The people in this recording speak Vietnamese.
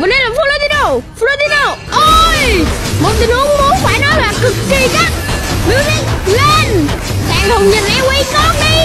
mình đây là Florentino Florentino, Ôi! Một tình huống muốn phải nói là cực kỳ gắt. Music lên. Càng đồng nhìn em quay con đi.